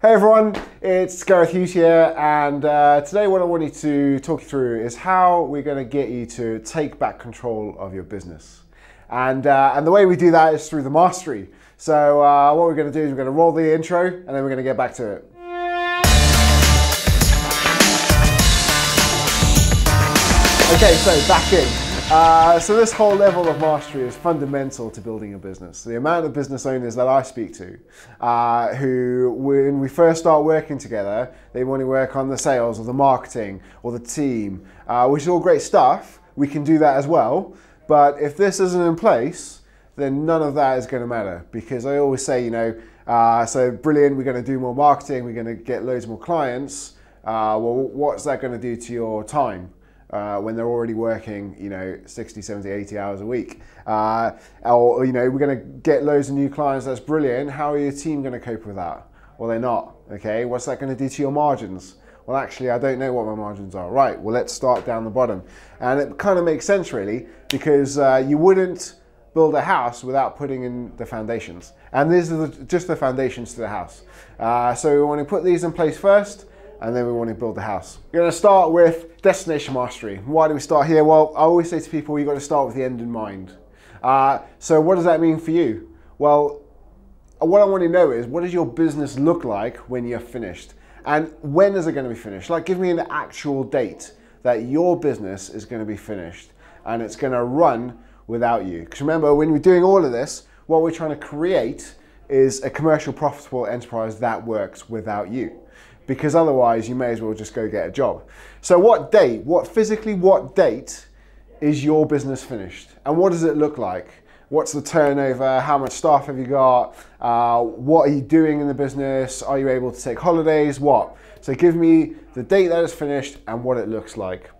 Hey everyone, it's Gareth Hughes here, and uh, today what I wanted to talk you through is how we're going to get you to take back control of your business. And, uh, and the way we do that is through the mastery. So uh, what we're going to do is we're going to roll the intro, and then we're going to get back to it. Okay, so back in. Uh, so this whole level of mastery is fundamental to building a business. The amount of business owners that I speak to, uh, who when we first start working together, they want to work on the sales or the marketing or the team, uh, which is all great stuff. We can do that as well. But if this isn't in place, then none of that is going to matter because I always say, you know, uh, so brilliant, we're going to do more marketing, we're going to get loads more clients. Uh, well, what's that going to do to your time? Uh, when they're already working, you know, 60, 70, 80 hours a week. Uh, or, you know, we're going to get loads of new clients, that's brilliant. How are your team going to cope with that? Well, they're not, okay? What's that going to do to your margins? Well, actually, I don't know what my margins are. Right, well, let's start down the bottom. And it kind of makes sense, really, because uh, you wouldn't build a house without putting in the foundations. And these are the, just the foundations to the house. Uh, so we want to put these in place first and then we want to build the house. We're going to start with destination mastery. Why do we start here? Well, I always say to people, you've got to start with the end in mind. Uh, so what does that mean for you? Well, what I want to know is what does your business look like when you're finished? And when is it going to be finished? Like give me an actual date that your business is going to be finished and it's going to run without you. Because remember, when we're doing all of this, what we're trying to create is a commercial profitable enterprise that works without you because otherwise you may as well just go get a job. So what date, what physically, what date is your business finished? And what does it look like? What's the turnover? How much staff have you got? Uh, what are you doing in the business? Are you able to take holidays? What? So give me the date that is finished and what it looks like.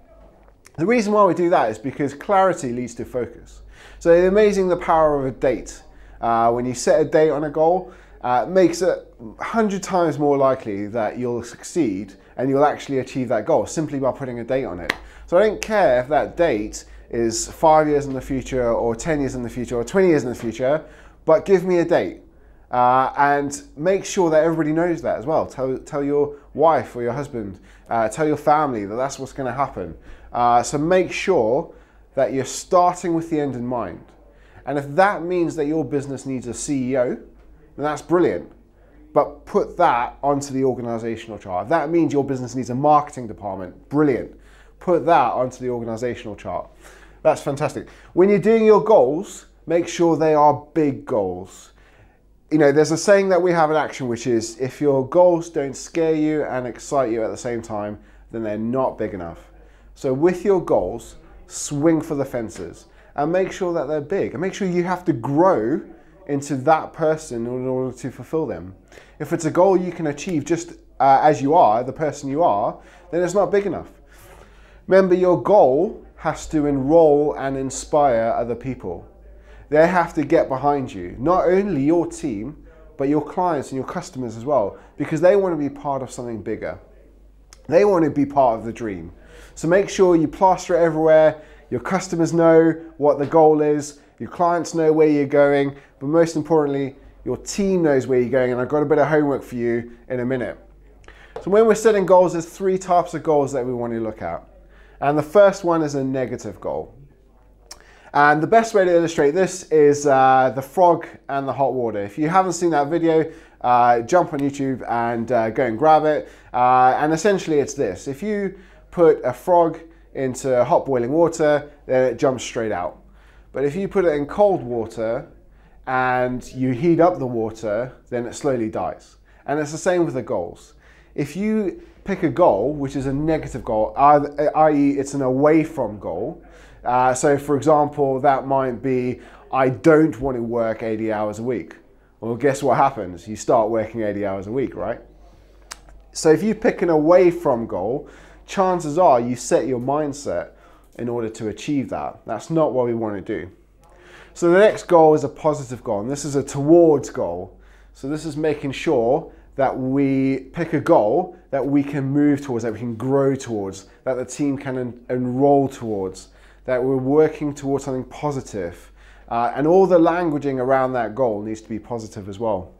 The reason why we do that is because clarity leads to focus. So amazing the power of a date. Uh, when you set a date on a goal, uh, makes it 100 times more likely that you'll succeed and you'll actually achieve that goal simply by putting a date on it. So I don't care if that date is five years in the future or 10 years in the future or 20 years in the future, but give me a date. Uh, and make sure that everybody knows that as well. Tell, tell your wife or your husband, uh, tell your family that that's what's going to happen. Uh, so make sure that you're starting with the end in mind. And if that means that your business needs a CEO, then that's brilliant. But put that onto the organizational chart. If that means your business needs a marketing department, brilliant. Put that onto the organizational chart. That's fantastic. When you're doing your goals, make sure they are big goals. You know, there's a saying that we have in action, which is if your goals don't scare you and excite you at the same time, then they're not big enough. So with your goals, swing for the fences and make sure that they're big and make sure you have to grow into that person in order to fulfill them. If it's a goal you can achieve just uh, as you are, the person you are, then it's not big enough. Remember, your goal has to enroll and inspire other people. They have to get behind you, not only your team, but your clients and your customers as well, because they want to be part of something bigger. They want to be part of the dream. So make sure you plaster it everywhere. Your customers know what the goal is, your clients know where you're going, but most importantly, your team knows where you're going. And I've got a bit of homework for you in a minute. So when we're setting goals, there's three types of goals that we want to look at. And the first one is a negative goal. And the best way to illustrate this is uh, the frog and the hot water. If you haven't seen that video, uh, jump on YouTube and uh, go and grab it. Uh, and essentially it's this. If you put a frog into hot boiling water, then it jumps straight out. But if you put it in cold water and you heat up the water, then it slowly dies. And it's the same with the goals. If you pick a goal, which is a negative goal, i.e., it's an away from goal. Uh, so, for example, that might be I don't want to work 80 hours a week. Well, guess what happens? You start working 80 hours a week, right? So, if you pick an away from goal, chances are you set your mindset in order to achieve that. That's not what we want to do. So the next goal is a positive goal, and this is a towards goal. So this is making sure that we pick a goal that we can move towards, that we can grow towards, that the team can en enroll towards, that we're working towards something positive. Uh, and all the languaging around that goal needs to be positive as well.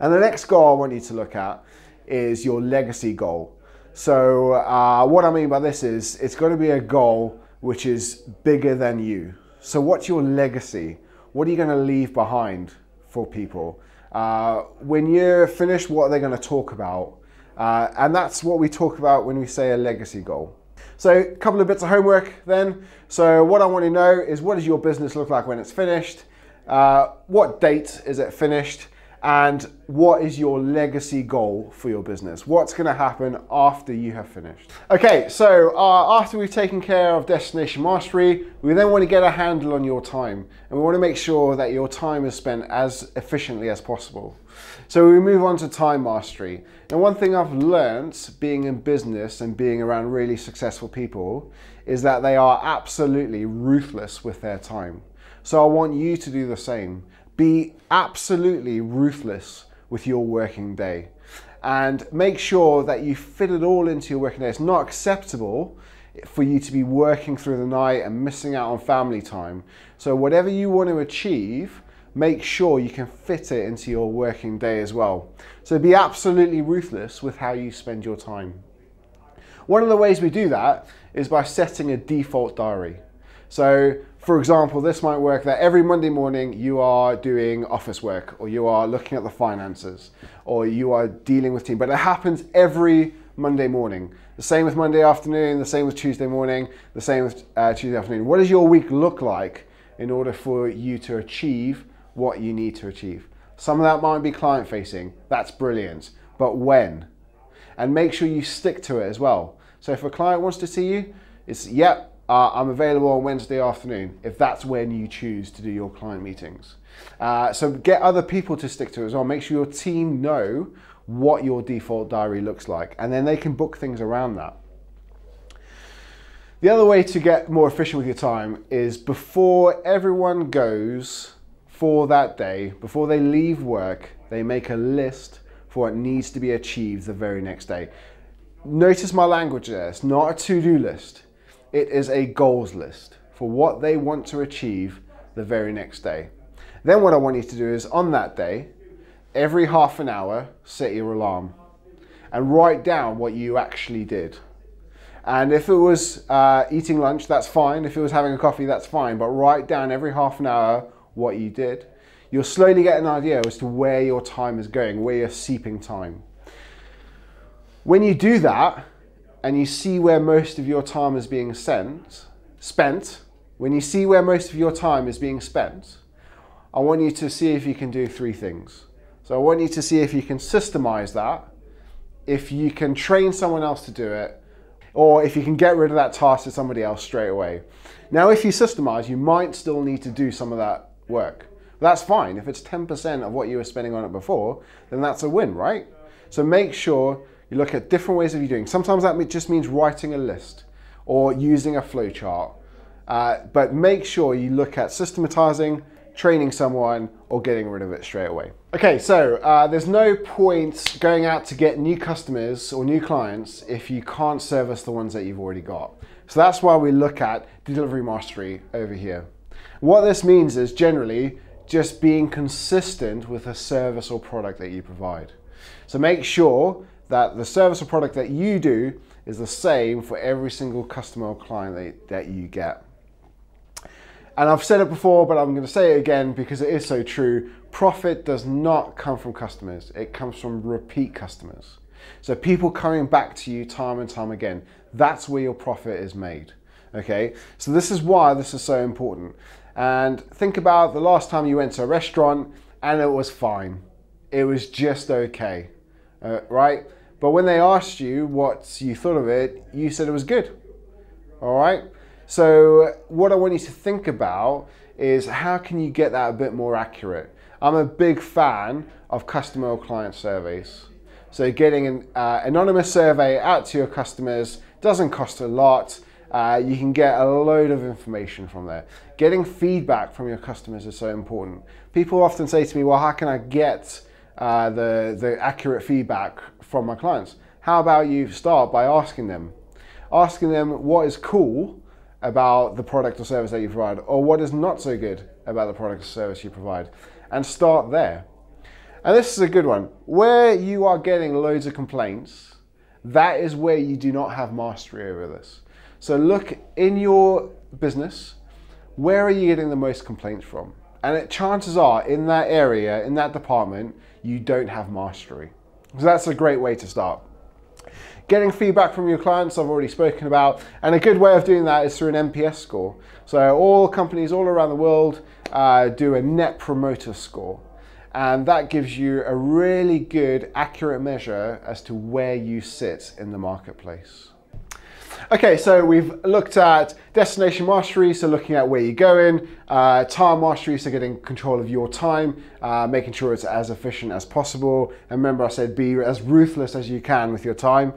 And the next goal I want you to look at is your legacy goal. So, uh, what I mean by this is it's got to be a goal which is bigger than you. So, what's your legacy? What are you going to leave behind for people? Uh, when you're finished, what are they going to talk about? Uh, and that's what we talk about when we say a legacy goal. So a couple of bits of homework then. So what I want to know is what does your business look like when it's finished? Uh, what date is it finished? And what is your legacy goal for your business? What's going to happen after you have finished? Okay, so uh, after we've taken care of destination mastery, we then want to get a handle on your time and we want to make sure that your time is spent as efficiently as possible. So we move on to time mastery. And one thing I've learned being in business and being around really successful people is that they are absolutely ruthless with their time. So I want you to do the same. Be absolutely ruthless with your working day and make sure that you fit it all into your working day. It's not acceptable for you to be working through the night and missing out on family time. So, whatever you want to achieve, make sure you can fit it into your working day as well. So, be absolutely ruthless with how you spend your time. One of the ways we do that is by setting a default diary. So, for example, this might work that every Monday morning you are doing office work or you are looking at the finances or you are dealing with team, but it happens every Monday morning. The same with Monday afternoon, the same with Tuesday morning, the same with uh, Tuesday afternoon. What does your week look like in order for you to achieve what you need to achieve? Some of that might be client facing, that's brilliant, but when? And make sure you stick to it as well. So if a client wants to see you, it's, yep, uh, I'm available on Wednesday afternoon if that's when you choose to do your client meetings. Uh, so get other people to stick to it as well. Make sure your team know what your default diary looks like and then they can book things around that. The other way to get more efficient with your time is before everyone goes for that day, before they leave work, they make a list for what needs to be achieved the very next day. Notice my language there, it's not a to do list it is a goals list for what they want to achieve the very next day. Then what I want you to do is on that day, every half an hour, set your alarm and write down what you actually did. And if it was uh, eating lunch, that's fine. If it was having a coffee, that's fine. But write down every half an hour what you did. You'll slowly get an idea as to where your time is going, where you're seeping time. When you do that, and you see where most of your time is being sent, spent, when you see where most of your time is being spent, I want you to see if you can do three things. So I want you to see if you can systemize that, if you can train someone else to do it, or if you can get rid of that task to somebody else straight away. Now, if you systemize, you might still need to do some of that work. That's fine. If it's 10% of what you were spending on it before, then that's a win, right? So make sure you look at different ways of you doing. Sometimes that just means writing a list or using a flowchart. Uh, but make sure you look at systematizing, training someone, or getting rid of it straight away. Okay, so uh, there's no point going out to get new customers or new clients if you can't service the ones that you've already got. So that's why we look at delivery mastery over here. What this means is generally just being consistent with a service or product that you provide. So make sure that the service or product that you do is the same for every single customer or client that, that you get. And I've said it before, but I'm going to say it again because it is so true. Profit does not come from customers, it comes from repeat customers. So people coming back to you time and time again. That's where your profit is made. Okay, so this is why this is so important. And think about the last time you went to a restaurant and it was fine, it was just okay uh, right? But when they asked you what you thought of it, you said it was good, all right? So what I want you to think about is how can you get that a bit more accurate? I'm a big fan of customer or client surveys. So getting an uh, anonymous survey out to your customers doesn't cost a lot. Uh, you can get a load of information from there. Getting feedback from your customers is so important. People often say to me, well, how can I get uh, the, the accurate feedback from my clients. How about you start by asking them? Asking them what is cool about the product or service that you provide, or what is not so good about the product or service you provide, and start there. And this is a good one. Where you are getting loads of complaints, that is where you do not have mastery over this. So look in your business, where are you getting the most complaints from? And it, chances are in that area, in that department, you don't have mastery. So that's a great way to start. Getting feedback from your clients, I've already spoken about, and a good way of doing that is through an NPS score. So all companies all around the world uh, do a net promoter score. And that gives you a really good, accurate measure as to where you sit in the marketplace. Okay, so we've looked at destination mastery, so looking at where you're going, uh, time mastery, so getting control of your time, uh, making sure it's as efficient as possible. And remember I said be as ruthless as you can with your time.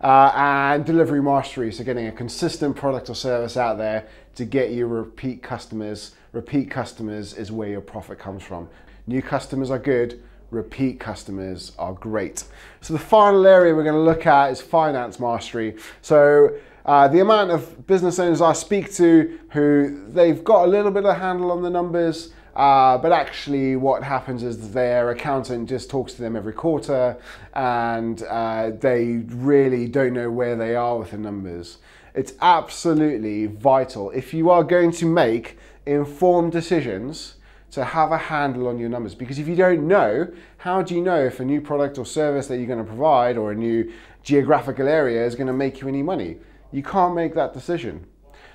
Uh, and delivery mastery, so getting a consistent product or service out there to get you repeat customers. Repeat customers is where your profit comes from. New customers are good, repeat customers are great. So the final area we're going to look at is finance mastery. So uh, the amount of business owners I speak to who they've got a little bit of handle on the numbers, uh, but actually what happens is their accountant just talks to them every quarter and uh, they really don't know where they are with the numbers. It's absolutely vital. If you are going to make informed decisions, to have a handle on your numbers. Because if you don't know, how do you know if a new product or service that you're going to provide or a new geographical area is going to make you any money? You can't make that decision.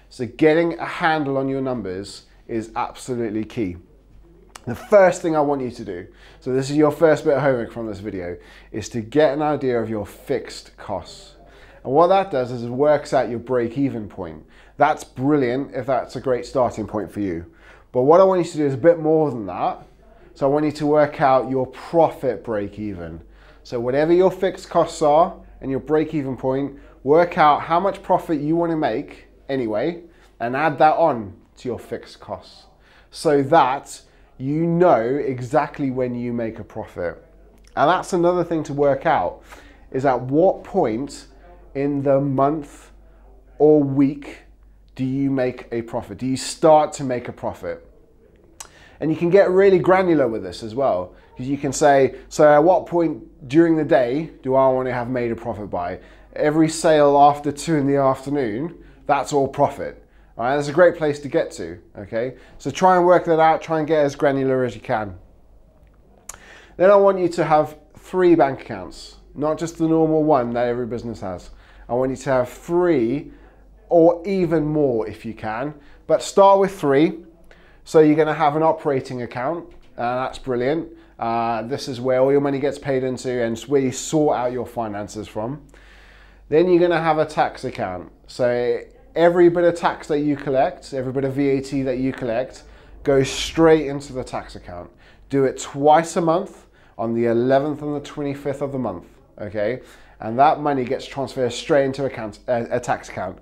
So getting a handle on your numbers is absolutely key. The first thing I want you to do, so this is your first bit of homework from this video, is to get an idea of your fixed costs. And what that does is it works out your break even point. That's brilliant if that's a great starting point for you. But what I want you to do is a bit more than that. So I want you to work out your profit break even. So whatever your fixed costs are and your break even point, work out how much profit you want to make anyway and add that on to your fixed costs so that you know exactly when you make a profit. And that's another thing to work out is at what point in the month or week do you make a profit? Do you start to make a profit? And you can get really granular with this as well. Because you can say, so at what point during the day do I want to have made a profit by? Every sale after two in the afternoon, that's all profit. All right, that's a great place to get to, okay? So try and work that out, try and get as granular as you can. Then I want you to have three bank accounts, not just the normal one that every business has. I want you to have three or even more if you can. But start with three. So you're going to have an operating account, and that's brilliant. Uh, this is where all your money gets paid into and where you sort out your finances from. Then you're going to have a tax account. So every bit of tax that you collect, every bit of VAT that you collect, goes straight into the tax account. Do it twice a month on the 11th and the 25th of the month, okay? And that money gets transferred straight into account, a, a tax account.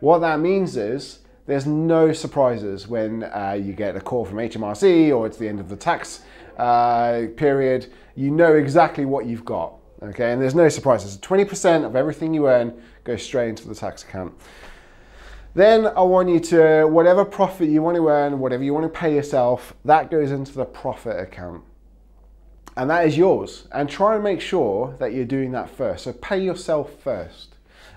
What that means is there's no surprises when uh, you get a call from HMRC or it's the end of the tax uh, period. You know exactly what you've got, okay? And there's no surprises. 20% of everything you earn goes straight into the tax account. Then I want you to, whatever profit you want to earn, whatever you want to pay yourself, that goes into the profit account. And that is yours. And try and make sure that you're doing that first. So pay yourself first.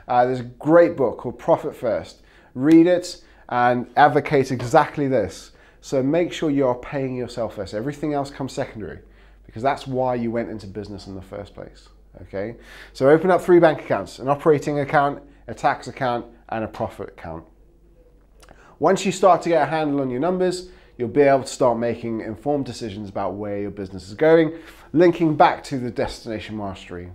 Uh, there's a great book called Profit First. Read it and advocate exactly this. So make sure you are paying yourself first. Everything else comes secondary because that's why you went into business in the first place. Okay? So open up three bank accounts an operating account, a tax account, and a profit account. Once you start to get a handle on your numbers, you'll be able to start making informed decisions about where your business is going, linking back to the destination mastery.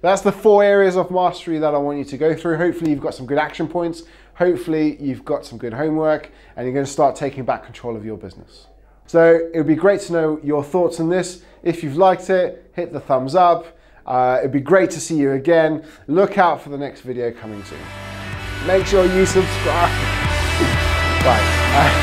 That's the four areas of mastery that I want you to go through. Hopefully you've got some good action points. Hopefully you've got some good homework and you're going to start taking back control of your business. So it would be great to know your thoughts on this. If you've liked it, hit the thumbs up. Uh, it'd be great to see you again. Look out for the next video coming soon. Make sure you subscribe. Bye.